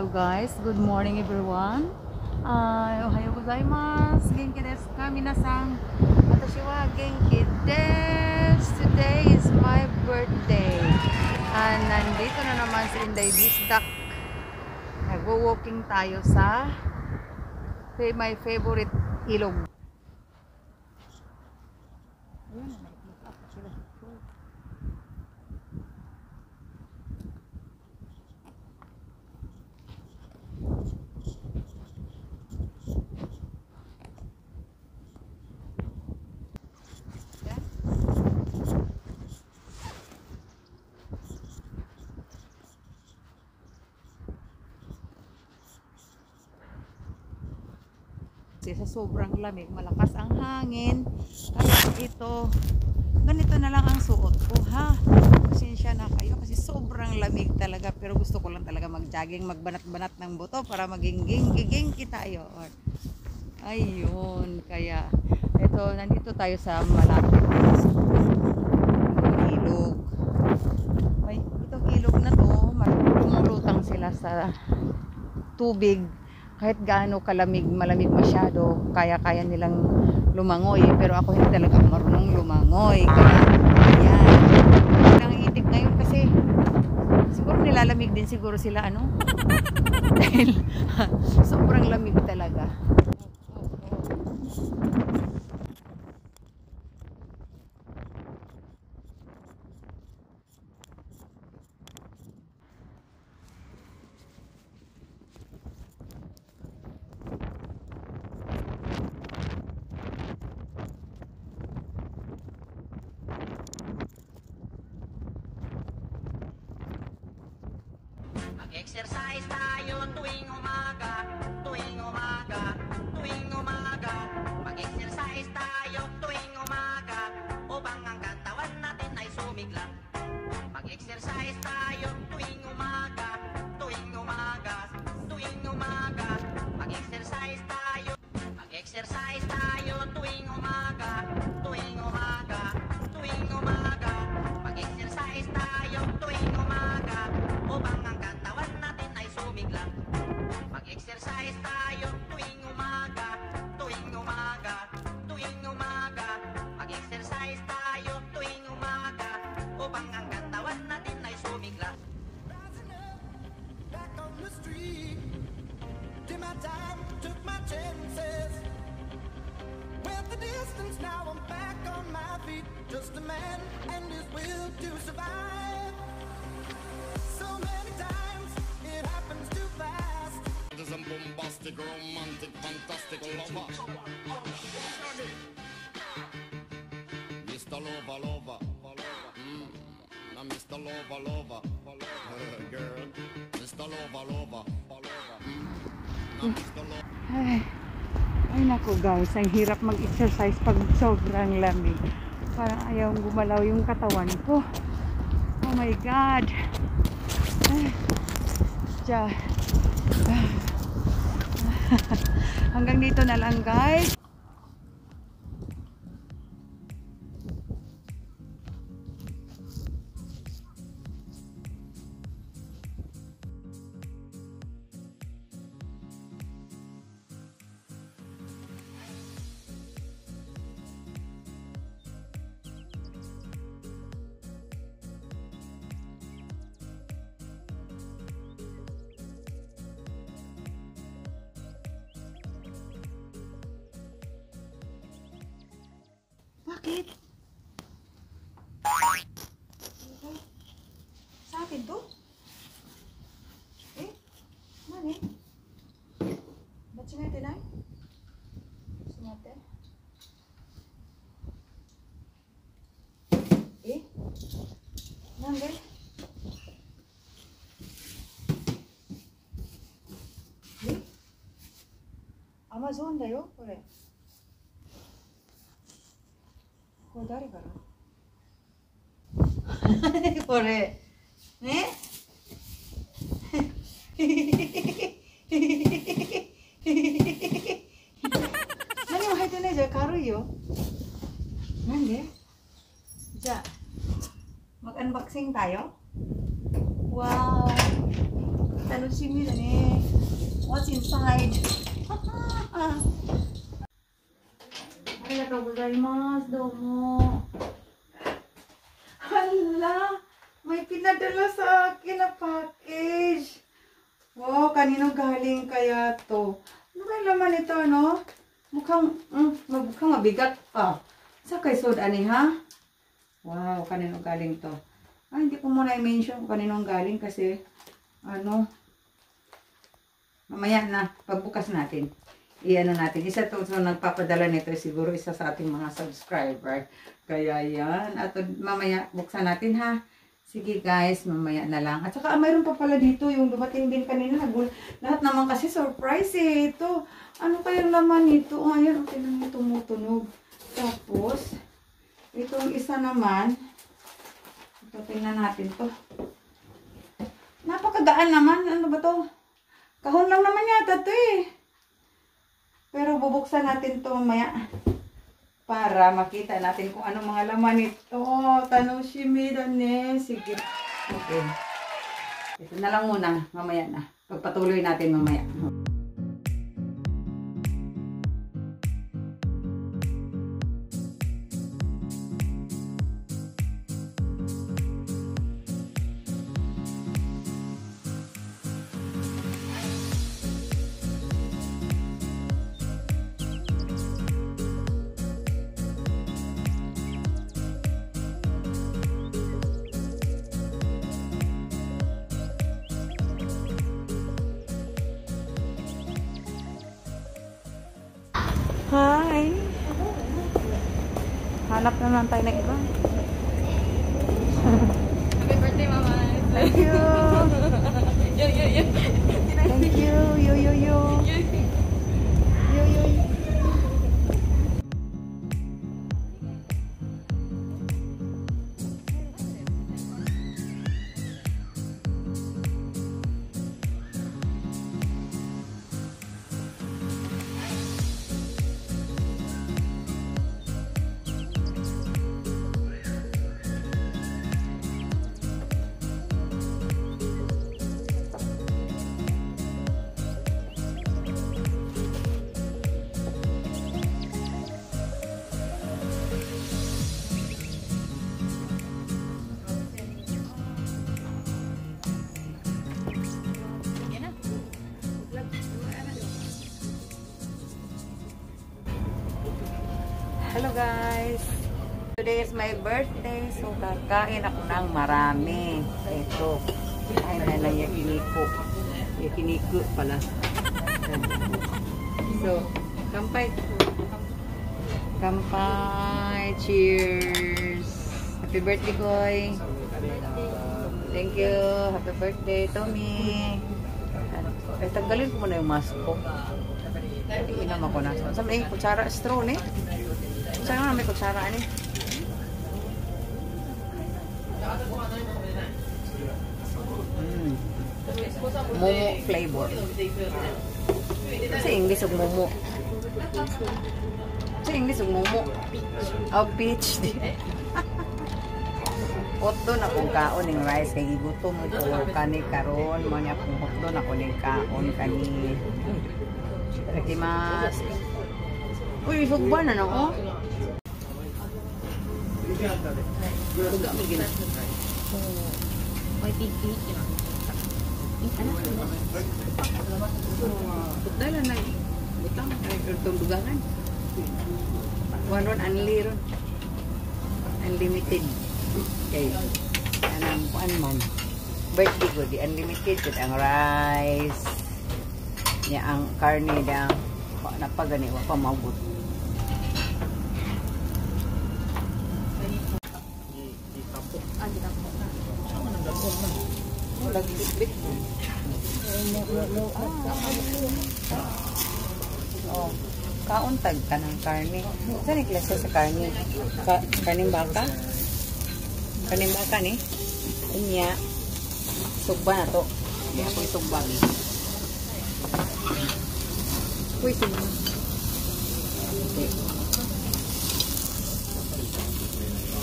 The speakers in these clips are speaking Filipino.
Hello guys, good morning everyone. Uh, ohayo gozaimasu. Genki desu ka minasan? Watashi wa genki desu. Today is my birthday. And nandito na naman si Inday Bisdak. Nagwo-walking tayo sa my favorite ilog. Ayun, nakikita ko sila. Kasi sa sobrang lamig, malakas ang hangin. Kaya ito, ganito na lang ang suot ko ha. Pasensya na kayo kasi sobrang lamig talaga. Pero gusto ko lang talaga mag-jogging, magbanat-banat ng buto para maging ginggi tayo. Or, ayun, kaya ito, nandito tayo sa malapit na ilog. May, itong ilog na to, lumulutang sila sa tubig kahit gaano kalamig, malamig masyado, kaya-kaya nilang lumangoy. Pero ako hindi talaga marunong lumangoy. Kaya, yan. Nangingitik ngayon kasi siguro nilalamig din siguro sila, ano? Dahil sobrang lamig talaga. Mag-exercise tayo tuwing umaga, tuwing umaga, tuwing umaga. Mag-exercise tayo tuwing umaga, upang ang katawan natin ay sumigla. Mag-exercise tayo tuwing umaga, tuwing umaga, tuwing umaga. Mag-exercise tayo, mag-exercise tayo distance, now I'm back on my feet. Just a man and his will to survive. So many times, it happens too fast. There's some bombastic, romantic, fantastic lover. Mr. Lover, lover. Mm. Now Mr. Lover, lover. Girl. Mr. Lover, lover. Mm. Now Mr. Lover. Ay, nako guys, ang hirap mag-exercise pag sobrang lamig. Parang ayaw gumalaw yung katawan ko. Oh my God. Ay. Hanggang dito na lang guys. Bakit? Sa akin to? Eh? Mali. Eh. Ba't sinatin ay? Sinatin? Eh? Nanggay? Eh? eh? Amazon da yo, これ。これ誰からこれね何も入ってないじゃん軽いよなんでじゃあ mag-unboxing tayo wow Tanoshimi da ne. What's inside? Arigatou gozaimasu. Domo. Hala! May pinadala sa akin na package. Wow, kanino galing kaya to? Ano kaya laman ito, no? Mukhang, mm, mukhang mabigat pa. Sa kay soda ni, ha? Wow, kanino galing to? Ay, hindi ko muna i-mention kung kanino galing kasi, ano, mamaya na, pagbukas natin. Iyan natin. Isa to so, nagpapadala nito siguro isa sa ating mga subscriber. Kaya yan. At mamaya buksan natin ha. Sige guys, mamaya na lang. At saka ah, mayroon pa pala dito yung dumating din kanina. Nagul lahat naman kasi surprise eh. Ito, ano kayang laman nito? Oh, ayan, okay lang yung tumutunog. Tapos, itong isa naman, ito, tingnan natin to. Napakagaan naman. Ano ba to? Kahon lang naman yata to eh. Pero bubuksan natin to mamaya para makita natin kung anong mga laman nito. Tanoshimi da ne. Sige. Okay. Ito na lang muna. Mamaya na. Pagpatuloy natin mamaya. Hanap naman tayo ng iba. Happy birthday, Mama. Thank you! Yo, yo, yo. Thank you! Yo, yo, yo! Yo, yo, yo! Hello guys! Today is my birthday, so kakain ako ng marami. Ito. Ay, nala yakiniko. Yakiniko pala. So, kampay. Kampay. Cheers! Happy birthday, Koy! Thank you! Happy birthday, Tommy! Ay, tanggalin ko muna yung mask ko. Iinam ako na. Sa may kutsara, straw, eh. Kutsara na, may kutsara, eh. Mm. Momo flavor. Sa English, ug momo. Sa English, ug momo. Oh, peach. Hotdo na kung kaon ng rice kay gigutom ko kani karon mo niya kung hotdo na ko ning kaon kani. Itadakimasu. Uy, sugba na no, oh. May pig-pig. Putala na. Butang itong dugangan. One ron unli ron. Unlimited. Okay. Anang kuan man. Birthday ko unlimited ang rice. Nya ang karne na pa gani wa pa maubot. Ah, di na po. Wala bit Oh, kauntag ka ng karne. Saan yung klase sa karne? Ka kaning baka? Kaning baka ni? Unya. Sugba na to. Hindi ako isugba. Uy, sugba.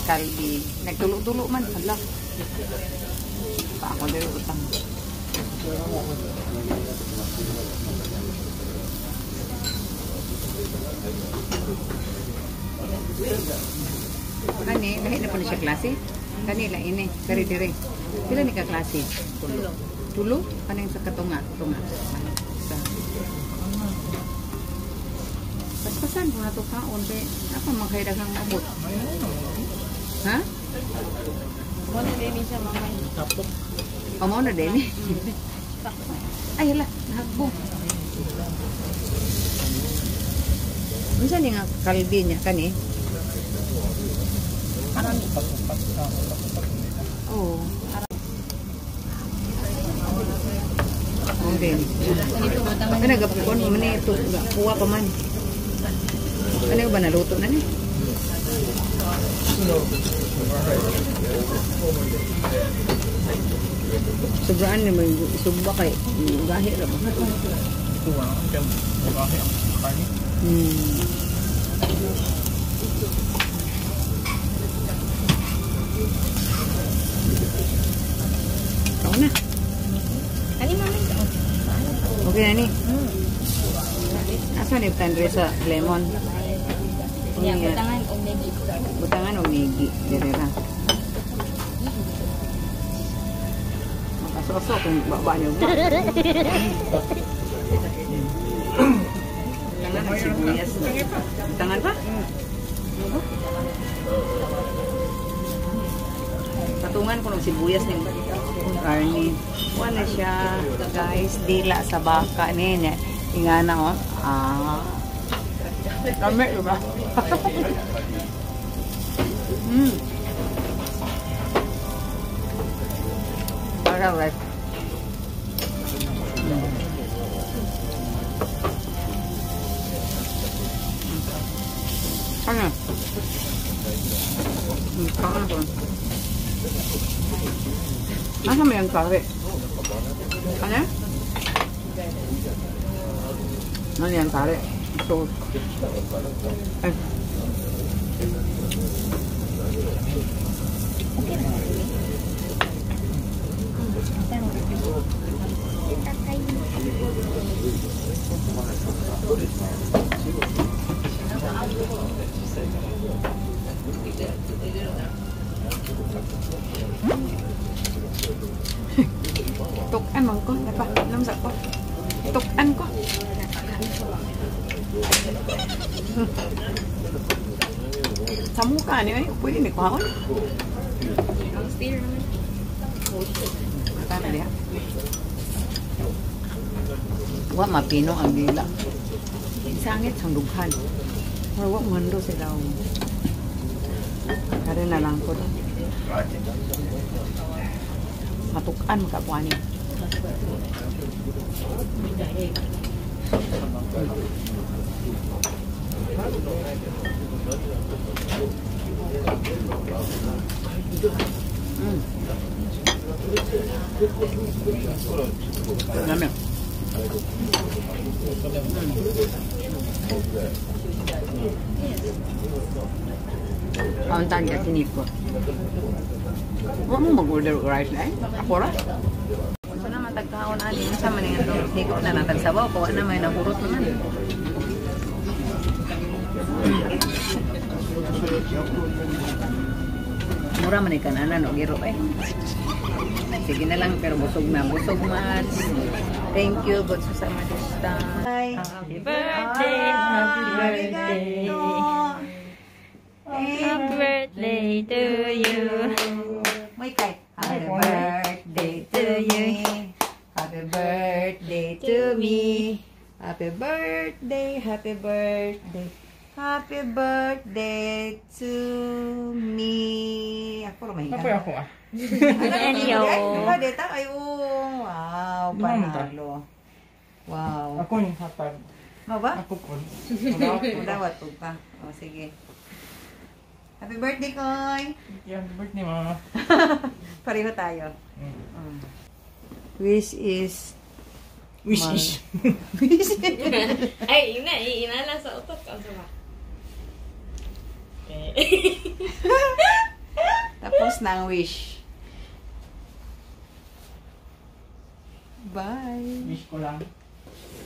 Kalbi. Nagtulo-tulo man. Hala. Pa ako dito utang. Kani, lahi na po na siya klase. Ini, kari dire. Pila ni ka klase? Tulo. Tulo? Ano yung sa katunga? Tunga. Sa. Paspasan ko na to kaon. Be. Ako magkaidag ng abot. Ha? Wala din siya mamay. O mo na din eh. Ay, hala. Nahagbo. Unsa ni nga kalbi niya kani? Oo. Oh, din. Ano gapon mo ni ito kuha pa man. Ano ba naluto na ni? Sobraan ni may subba kay gahi ra ba? Hmm. Ikaw na. Ani mamay ka? Okay na ni. Asa ni tandre sa lemon? Niya Unya. butangan o negi. Butangan o migi. Dire ra. Makasoso kung baba niyo ba? Tangan ang sibuyas. Tangan pa? Patungan ko ng sibuyas ng karni. Wala siya, guys, dila sa baka ni niya. Ingana oh. Ah. Kami, diba? mm. Parang like, Ano? Hmm, Ano ko? Asa mo yung kari? Ano? Ano yung kari? So, ay. Tukan man ko. Napa, namsa ko. Tukan ko. Sa mukha niyo eh. Pwede ni kuhaon. Ang steer naman. Wa mapino ang dila. Sangit sang dughan. Pero wa mando sa daw. Kare na lang ko. Matukan makapuani. Mm. Dami. Kauntan ka siniko. Huwag mo mag-order og rice na eh. Ako ra. Ano na matagkaon ani sa man nga to. Hiko na natag sabaw ko na may nahurot naman. Mura man ikan ana no giro eh. Sige na lang pero busog na. Busog much. Thank you. But sa madista. Bye. Happy birthday, happy birthday. Happy birthday to you. May kay. Happy birthday to you. Happy birthday to me. Happy birthday, happy birthday. Happy birthday to me. Ako rin mahiga. Apoy ako ah. Enyo. Diba, deta? Ay, oo. Wow, panalo. Wow. Ako yung hatag. Mo ba? Ako po. Dawat po pa. O, sige. Happy birthday, Koy! Yan, birthday mama. Pareho tayo. Mm. Mm. Wish is... Wish is. Wish Ay, ina, inala sa utot ka sa Tapos na ang wish. Bye. Wish ko lang.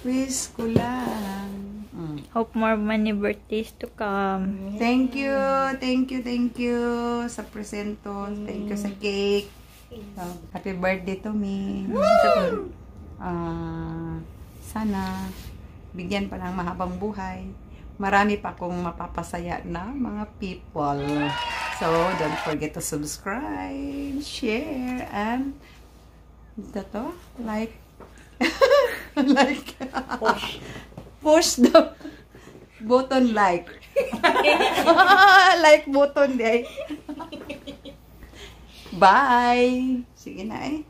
Wish ko lang. Mm. Hope more many birthdays to come. Thank you, thank you, thank you sa presento. Thank you sa cake. So, happy birthday to me. Ah, sana bigyan pa ng mahabang buhay. Marami pa akong mapapasaya na mga people. So, don't forget to subscribe, share, and ito to, like, like, push. push the button like. like button day. Bye! Sige na eh.